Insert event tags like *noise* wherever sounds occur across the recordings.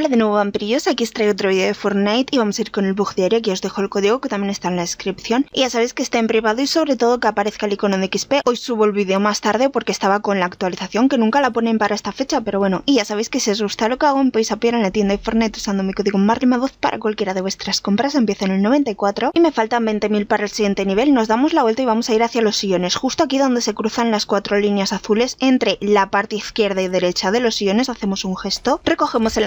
Hola de nuevo vampirillos, aquí os traigo otro vídeo de Fortnite y vamos a ir con el bug diario, aquí os dejo el código que también está en la descripción. Y ya sabéis que está en privado y sobre todo que aparezca el icono de XP, hoy subo el vídeo más tarde porque estaba con la actualización que nunca la ponen para esta fecha, pero bueno, y ya sabéis que si os gusta lo que hago podéis apoyar en la tienda de Fortnite usando mi código MARRIMA12 para cualquiera de vuestras compras, empieza en el 94 y me faltan 20.000 para el siguiente nivel, nos damos la vuelta y vamos a ir hacia los sillones, justo aquí donde se cruzan las cuatro líneas azules entre la parte izquierda y derecha de los sillones, hacemos un gesto, recogemos el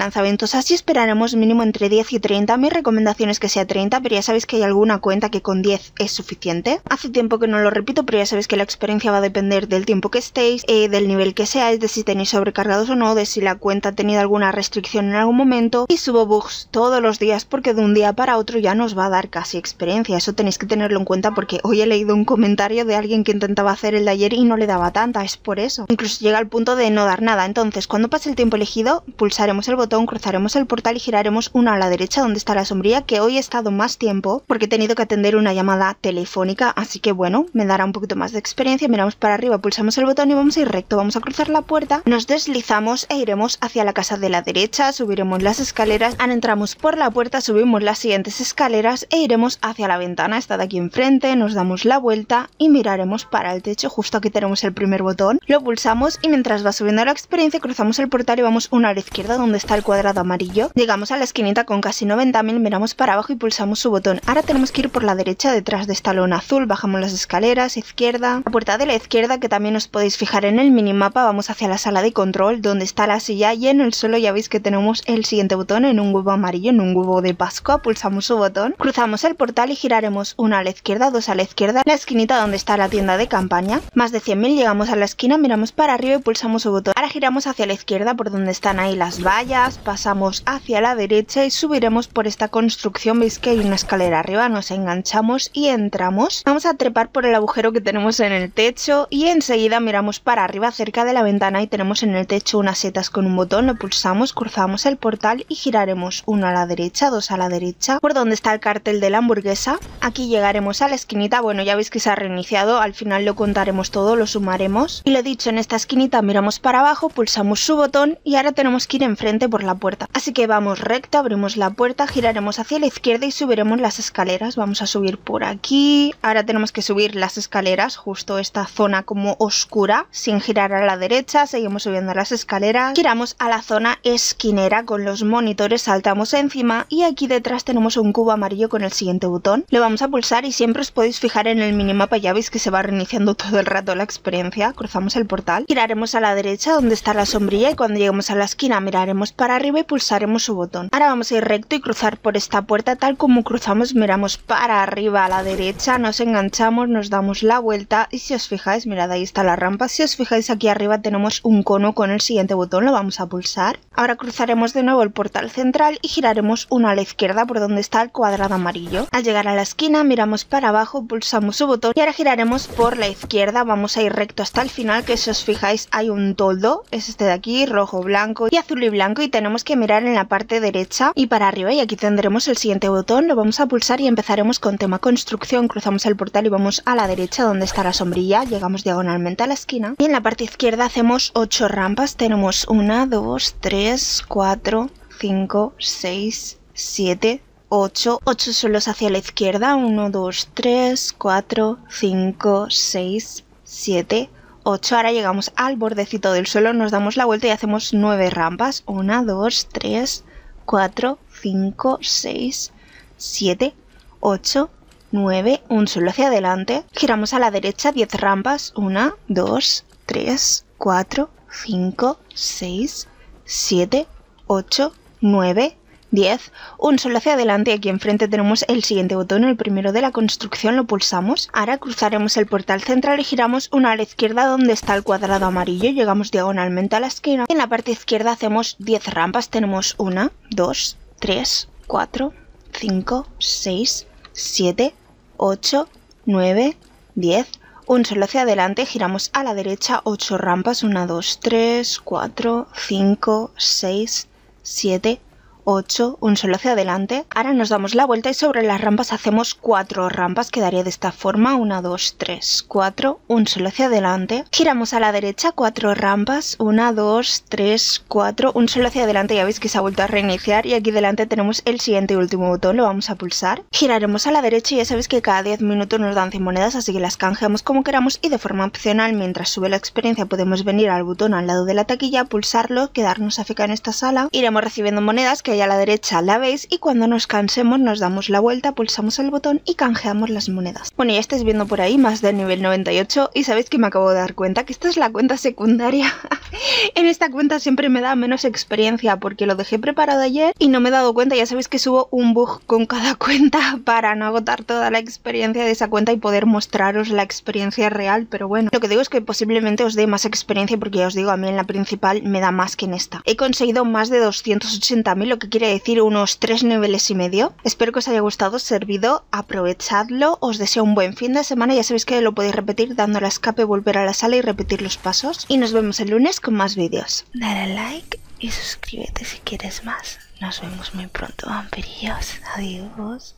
así esperaremos mínimo entre 10 y 30. Mi recomendación es que sea 30, pero ya sabéis que hay alguna cuenta que con 10 es suficiente. Hace tiempo que no lo repito, pero ya sabéis que la experiencia va a depender del tiempo que estéis, eh, del nivel que seáis, de si tenéis sobrecargados o no, de si la cuenta ha tenido alguna restricción en algún momento. Y subo bugs todos los días porque de un día para otro ya nos va a dar casi experiencia. Eso tenéis que tenerlo en cuenta porque hoy he leído un comentario de alguien que intentaba hacer el de ayer y no le daba tanta, es por eso. Incluso llega al punto de no dar nada. Entonces, cuando pase el tiempo elegido, pulsaremos el botón, cruzaremos el portal y giraremos una a la derecha donde está la sombría que hoy he estado más tiempo porque he tenido que atender una llamada telefónica así que bueno me dará un poquito más de experiencia. Miramos para arriba pulsamos el botón y vamos a ir recto. Vamos a cruzar la puerta nos deslizamos e iremos hacia la casa de la derecha subiremos las escaleras entramos por la puerta subimos las siguientes escaleras e iremos hacia la ventana está de aquí enfrente nos damos la vuelta y miraremos para el techo. Justo aquí tenemos el primer botón lo pulsamos y mientras va subiendo la experiencia cruzamos el portal y vamos una a la izquierda donde está el cuadrado amarillo llegamos a la esquinita con casi 90.000, miramos para abajo y pulsamos su botón. Ahora tenemos que ir por la derecha detrás de esta lona azul, bajamos las escaleras, izquierda, la puerta de la izquierda que también os podéis fijar en el minimapa, vamos hacia la sala de control donde está la silla y en el suelo ya veis que tenemos el siguiente botón en un huevo amarillo, en un huevo de Pascua, pulsamos su botón, cruzamos el portal y giraremos una a la izquierda, dos a la izquierda, la esquinita donde está la tienda de campaña, más de 100.000, llegamos a la esquina, miramos para arriba y pulsamos su botón. Ahora giramos hacia la izquierda por donde están ahí las vallas, pasamos hacia la derecha y subiremos por esta construcción. Veis que hay una escalera arriba, nos enganchamos y entramos. Vamos a trepar por el agujero que tenemos en el techo y enseguida miramos para arriba cerca de la ventana y tenemos en el techo unas setas con un botón. Lo pulsamos, cruzamos el portal y giraremos uno a la derecha, dos a la derecha, por donde está el cartel de la hamburguesa. Aquí llegaremos a la esquinita. Bueno, ya veis que se ha reiniciado. Al final lo contaremos todo, lo sumaremos. Y lo dicho, en esta esquinita miramos para abajo, pulsamos su botón y ahora tenemos que ir enfrente por la puerta. Así que vamos recto abrimos la puerta, giraremos hacia la izquierda y subiremos las escaleras. Vamos a subir por aquí. Ahora tenemos que subir las escaleras, justo esta zona como oscura, sin girar a la derecha. Seguimos subiendo las escaleras. Giramos a la zona esquinera con los monitores, saltamos encima y aquí detrás tenemos un cubo amarillo con el siguiente botón. Le vamos a pulsar y siempre os podéis fijar en el minimapa, ya veis que se va reiniciando *laughs* todo el rato la experiencia. Cruzamos el portal, giraremos a la derecha donde está la sombrilla y cuando lleguemos a la esquina miraremos para arriba pulsaremos su botón. Ahora vamos a ir recto y cruzar por esta puerta. Tal como cruzamos, miramos para arriba a la derecha, nos enganchamos, nos damos la vuelta y si os fijáis, mirad ahí está la rampa. Si os fijáis aquí arriba tenemos un cono con el siguiente botón, lo vamos a pulsar. Ahora cruzaremos de nuevo el portal central y giraremos uno a la izquierda por donde está el cuadrado amarillo. Al llegar a la esquina miramos para abajo, pulsamos su botón y ahora giraremos por la izquierda. Vamos a ir recto hasta el final que si os fijáis hay un toldo, es este de aquí, rojo, blanco y azul y blanco y tenemos que mirar en la parte derecha y para arriba y aquí tendremos el siguiente botón, lo vamos a pulsar y empezaremos con tema construcción, cruzamos el portal y vamos a la derecha donde está la sombrilla, llegamos diagonalmente a la esquina. Y en la parte izquierda hacemos 8 rampas, tenemos 1, 2, 3, 4, 5, 6, 7, 8, 8 suelos hacia la izquierda, 1, 2, 3, 4, 5, 6, 7, 8. Ahora llegamos al bordecito del suelo, nos damos la vuelta y hacemos 9 rampas. 1, 2, 3, 4, 5, 6, 7, 8, 9, un solo hacia adelante. Giramos a la derecha 10 rampas. 1, 2, 3, 4, 5, 6, 7, 8, 9, 10. Un solo hacia adelante y aquí enfrente tenemos el siguiente botón, el primero de la construcción, lo pulsamos. Ahora cruzaremos el portal central y giramos una a la izquierda donde está el cuadrado amarillo. Llegamos diagonalmente a la esquina. En la parte izquierda hacemos 10 rampas. Tenemos 1, 2, 3, 4, 5, 6, 7, 8, 9, 10. Un solo hacia adelante, giramos a la derecha 8 rampas, 1, 2, 3, 4, 5, 6, 7, 8, un solo hacia adelante. Ahora nos damos la vuelta y sobre las rampas hacemos 4 rampas, quedaría de esta forma, 1, 2, 3, 4, un solo hacia adelante. Giramos a la derecha, 4 rampas, 1, 2, 3, 4, un solo hacia adelante, ya veis que se ha vuelto a reiniciar y aquí delante tenemos el siguiente y último botón, lo vamos a pulsar. Giraremos a la derecha y ya sabéis que cada 10 minutos nos dan 100 monedas, así que las canjeamos como queramos y de forma opcional, mientras sube la experiencia podemos venir al botón al lado de la taquilla, pulsarlo, quedarnos a en esta sala, iremos recibiendo monedas que hay a la derecha la veis y cuando nos cansemos nos damos la vuelta, pulsamos el botón y canjeamos las monedas. Bueno ya estáis viendo por ahí más del nivel 98 y sabéis que me acabo de dar cuenta que esta es la cuenta secundaria. *laughs* en esta cuenta siempre me da menos experiencia porque lo dejé preparado ayer y no me he dado cuenta, ya sabéis que subo un bug con cada *laughs* cuenta para no agotar toda la experiencia de esa cuenta y poder mostraros la experiencia real, pero bueno, lo que digo es que posiblemente os dé más experiencia porque ya os digo, a mí en la principal me da más que en esta. He conseguido más de 280.000, lo que quiere decir unos 3 niveles y medio. Espero que os haya gustado, servido, aprovechadlo, os deseo un buen fin de semana, ya sabéis que lo podéis repetir dando la escape, volver a la sala y repetir los pasos. Y nos vemos el lunes con más vídeos. Dale like y suscríbete si quieres más. Nos vemos muy pronto, vampirillos. Adiós.